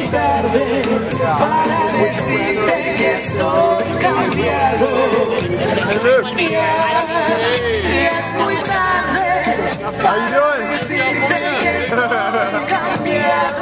muy tarde para decirte que estoy cambiado. Y es muy tarde para decirte que estoy cambiado.